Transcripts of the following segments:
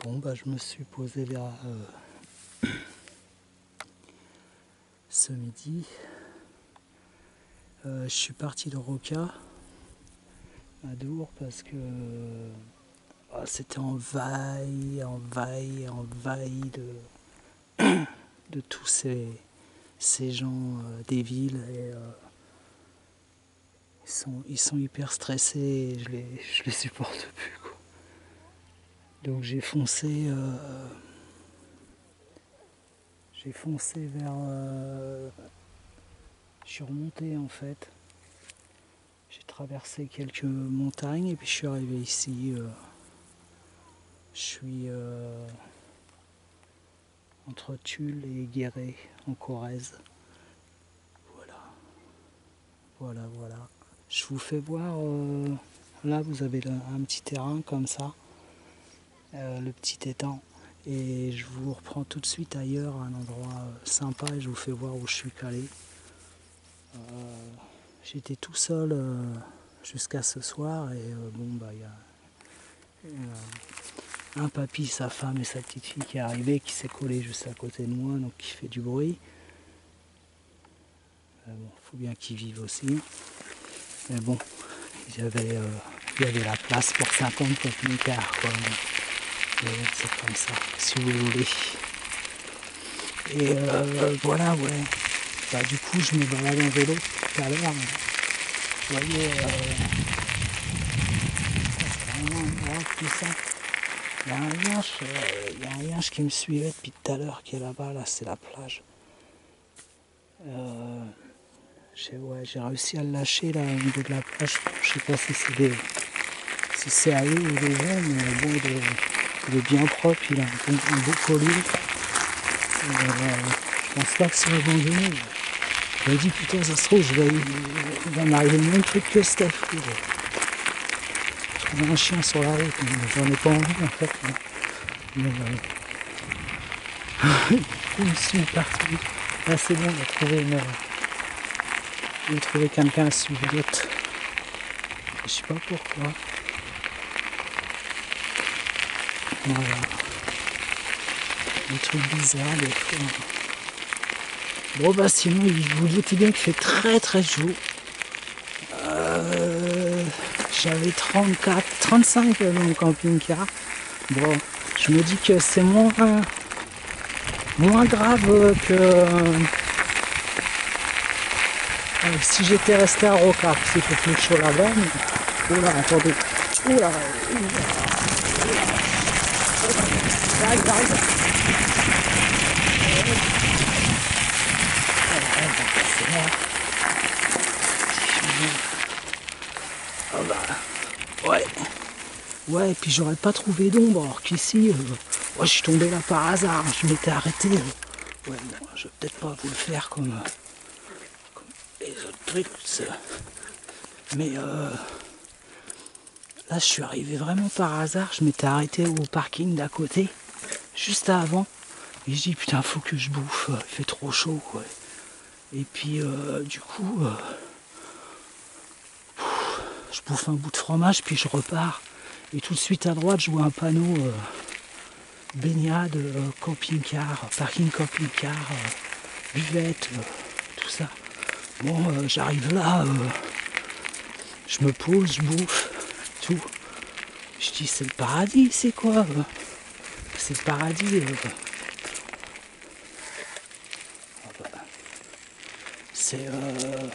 Bon, bah, je me suis posé vers euh, ce midi. Euh, je suis parti de Roca à Dour parce que ah, c'était envahi, envahi, envahi de, de tous ces, ces gens euh, des villes. Ils, sont, hyper stressés et je les, les supporte plus. Donc j'ai foncé. Euh, j'ai foncé vers. Euh, je suis remonté en fait. J'ai traversé quelques montagnes et puis je suis arrivé ici. Euh, je suis entre Tulle et Guéret en Corrèze. Voilà. Voilà, voilà. Je vous fais voir. là, vous avez un petit terrain comme ça. Euh, le petit étang. Et je vous reprends tout de suite ailleurs, un endroit euh, sympa, et je vous fais voir où je suis calé. Euh, j'étais tout seul jusqu'à ce soir, et bon, bah, il y a un papy, sa femme et sa petite fille qui est arrivé, qui s'est collé juste à côté de moi, donc qui fait du bruit. bon, faut bien qu'ils vivent aussi. Mais bon, il y avait, il y avait la place pour 50 camping-cars. C'est comme ça, si vous voulez. Et euh, voilà, ouais. Bah, du coup, je me balade en vélo tout à l'heure. Vous voyez, euh. Il y a un lianche, euh, il y a qui me suivait depuis tout à l'heure qui est là-bas, là, c'est la plage. Euh, j'ai ouais, réussi à le lâcher là au niveau de la plage. Je sais pas si c'est si c'est à eux ou des gens, mais bon de, il est bien propre, il a un, beau collier. Euh, je pense pas que c'est abandonné. Je me dit putain ça se trouve je vais, il va m'arriver le même truc que Steph. Trouver un chien sur la route, j'en ai pas envie en fait. Mais, euh... ils sont. Là c'est bon, a trouvé une. Il a trouvé quelqu'un à suivre d'autres. Je sais pas pourquoi. Voilà. Des trucs bizarres des fois. Bon bah sinon vous doutez bien qu'il fait très très chaud. Euh, j'avais 34, 35 dans le camping-car. Bon, je me dis que c'est moins, grave que euh, si j'étais resté à Roca, parce qu'il fait plus chaud là-bas. Mais... Oh là, attendez. Oh là, Ouais. Ouais, et puis j'aurais pas trouvé d'ombre, alors qu'ici, euh, je suis tombé là par hasard, je m'étais arrêté. Euh. Ouais, je vais peut-être pas vous le faire comme, euh, comme les autres trucs. Mais euh, là, je suis arrivé vraiment par hasard, je m'étais arrêté au parking d'à côté juste avant. Et je dis putain faut que je bouffe, il fait trop chaud quoi. Et puis euh, du coup euh, je bouffe un bout de fromage puis je repars. Et tout de suite à droite je vois un panneau euh, baignade, camping-car, parking camping-car, buvette, tout ça. Bon j'arrive là, je me pose, je bouffe, tout. Je dis c'est le paradis, c'est quoi c'est le paradis. Euh. C'est. Euh,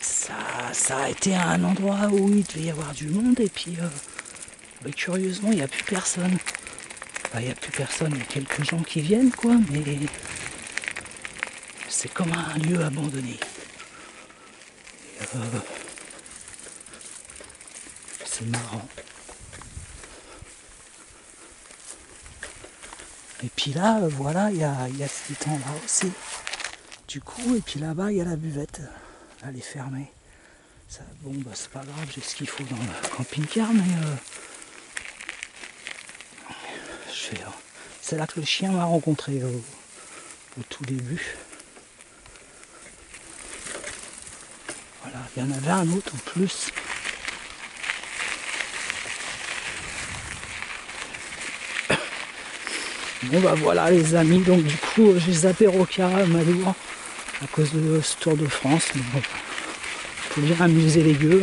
ça, ça a été un endroit où il devait y avoir du monde et puis euh, bah, curieusement il n'y a plus personne. Il n'y a plus personne, il y a quelques gens qui viennent quoi, mais c'est comme un lieu abandonné. c'est marrant. Et puis là, euh, voilà, il y a, y a cet étang-là aussi. Du coup, et puis là-bas, il y a la buvette. Elle est fermée. Bon, bah, c'est pas grave, j'ai ce qu'il faut dans le camping-car, mais euh, euh, c'est là que le chien m'a rencontré au, tout début. Voilà, il y en avait un autre en plus. Bon bah voilà les amis, donc du coup j'ai zappé Roca Madour à cause de ce Tour de France. Faut bien amuser les gueux.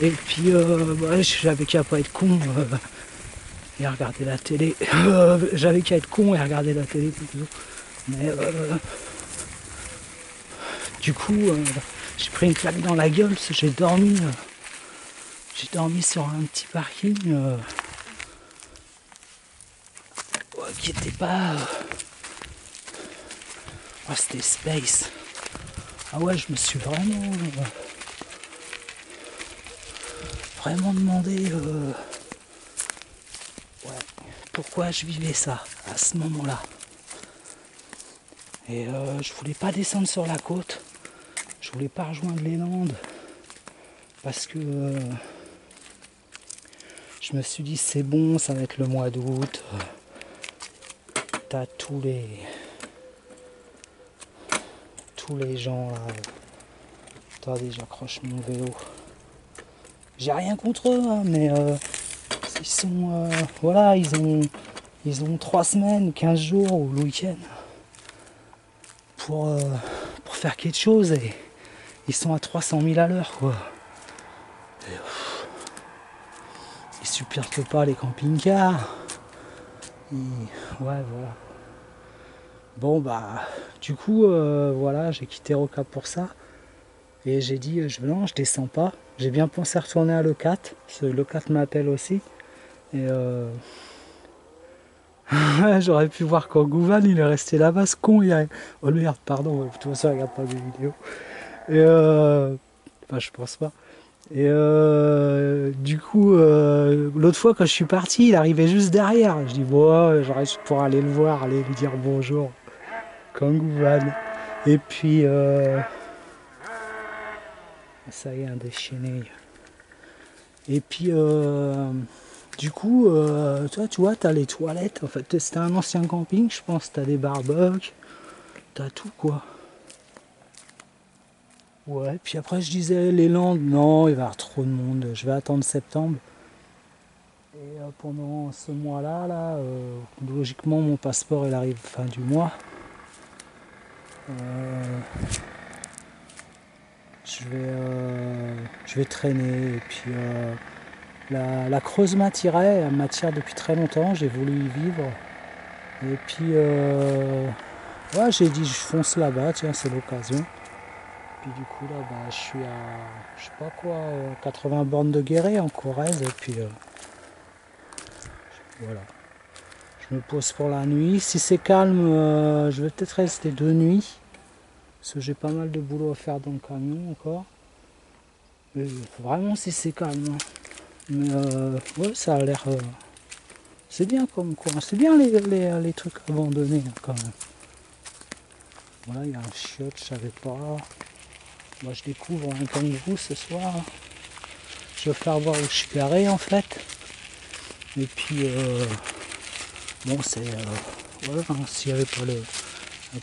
Et puis euh, bah, j'avais qu'à pas être con euh, et regarder la télé. Euh, j'avais qu'à être con et regarder la télé plutôt. Mais du coup j'ai pris une claque dans la gueule, j'ai dormi. j'ai dormi sur un petit parking pas. Oh, c'était Space. Ah ouais, je me suis vraiment. vraiment demandé. Euh, pourquoi je vivais ça à ce moment-là. Et euh, je voulais pas descendre sur la côte. Je voulais pas rejoindre les Landes. Parce que. Euh, je me suis dit c'est bon, ça va être le mois d'août tous les tous les gens là. Attendez, j'accroche mon vélo. J'ai rien contre eux, hein, mais euh, ils sont euh, voilà, ils ont ils ont 3 semaines, 15 jours ou le week-end pour, euh, pour faire quelque chose et ils sont à 300 000 à l'heure quoi. ils supportent pas les camping-cars ouais, voilà. Bon, bah, du coup, euh, voilà, j'ai quitté Roca pour ça. Et j'ai dit, je, non, je descends pas. J'ai bien pensé retourner à Le4. Le 4 m'appelle aussi. Et euh... j'aurais pu voir quand Gouvan il est resté là-bas, ce con. Il a... Oh merde, pardon, de toute façon, il regarde pas mes vidéos. Et euh... Enfin, je pense pas. Et euh, du coup, euh, l'autre fois quand je suis parti, il arrivait juste derrière. Je dis bon, j'aurais pour aller le voir, aller lui dire bonjour. Et puis, euh, ça y est, un déchaîné. Et puis, du coup, toi, tu vois, tu as les toilettes. En fait, c'était un ancien camping, je pense. Tu as des barbecues, tu as tout quoi. Ouais, puis après je disais les Landes, non, il va y avoir trop de monde, je vais attendre septembre. Et euh, pendant ce mois-là, là, euh, logiquement mon passeport il arrive fin du mois. Euh, je, vais, je vais traîner et puis la, la, Creuse m'attirait, elle m'attire depuis très longtemps, j'ai voulu y vivre. Et puis j'ai dit je fonce là-bas, tiens c'est l'occasion du coup là bah, je suis à je sais pas quoi 80 bornes de Guéret en Corrèze et puis euh, voilà je me pose pour la nuit si c'est calme euh, je vais peut-être rester deux nuits parce que j'ai pas mal de boulot à faire dans le camion encore mais vraiment si c'est calme hein. mais euh, ouais ça a l'air c'est bien comme quoi c'est bien les, les, trucs abandonnés hein, quand même voilà il y a un chiotte je savais pas moi je découvre un kangourou ce soir. Je vais faire voir où je suis garé en fait. Et puis euh, bon c'est euh, voilà, hein, s'il n'y avait pas le,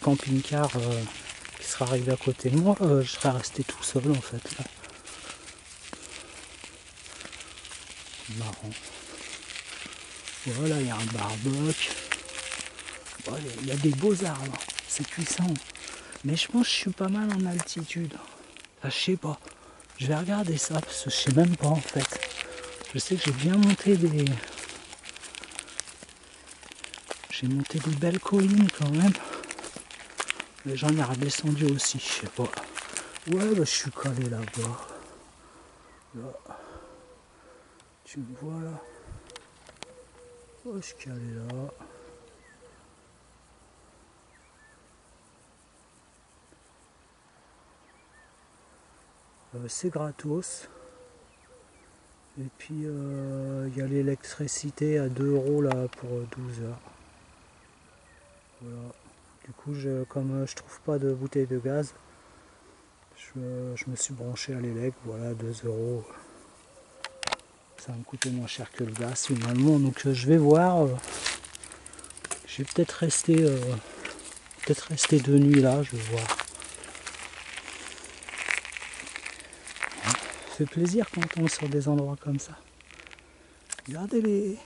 camping-car euh, qui serait arrivé à côté de moi, je serais resté tout seul en fait. Marrant. Voilà, il y a un barbec. Il y a des beaux arbres, c'est puissant. Mais je pense que je suis pas mal en altitude. Ah, je sais pas. Je vais regarder ça parce que je sais même pas en fait. Je sais que j'ai bien monté des. J'ai monté des belles collines quand même. Mais j'en ai redescendu aussi, je sais pas. Ouais, bah, je suis calé là-bas. Là. Tu me vois là? Oh, je suis calé là? Euh, c'est gratos. Et puis euh, il y a l'électricité à 2 euros là pour 12 heures. Du coup, je, comme je trouve pas de bouteille de gaz, je, me suis branché à l'élect, voilà, 2 euros. Ça va me coûter moins cher que le gaz finalement. Donc euh, je vais voir. je vais peut-être rester peut-être rester deux nuits là, je vais voir. fait plaisir quand on tombe sur des endroits comme ça. Regardez les,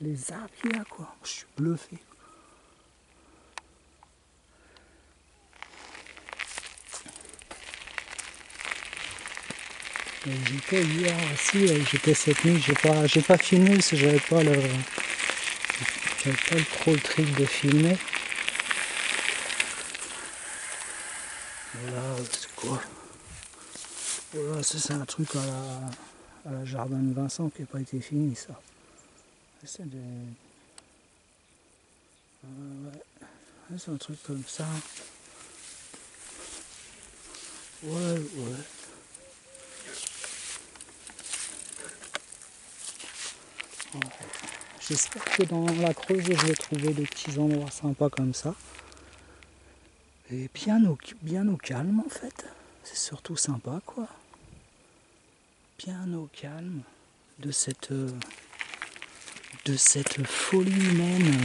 les arbres quoi. Je suis bluffé. J'étais hier aussi, j'étais cette nuit, j'ai pas, j'ai pas filmé parce que j'avais pas le, j'avais pas trop le truc de filmer. Voilà, c'est quoi? Ça c'est un truc à la, à la Jardin de Vincent qui n'a pas été fini ça. Ouais. C'est un truc comme ça. Ouais, ouais. J'espère que dans la Creuse, je vais trouver des petits endroits sympas comme ça. Et bien au, calme en fait. C'est surtout sympa quoi. Bien au calme de cette, de cette folie humaine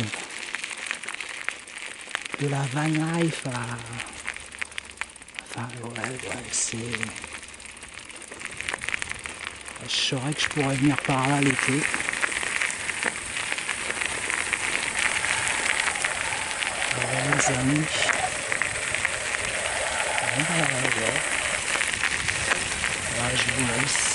de la van life à... Enfin ouais, ouais, c'est... Je saurais que je pourrais venir par là l'été. Les amis. Voilà, je vous laisse.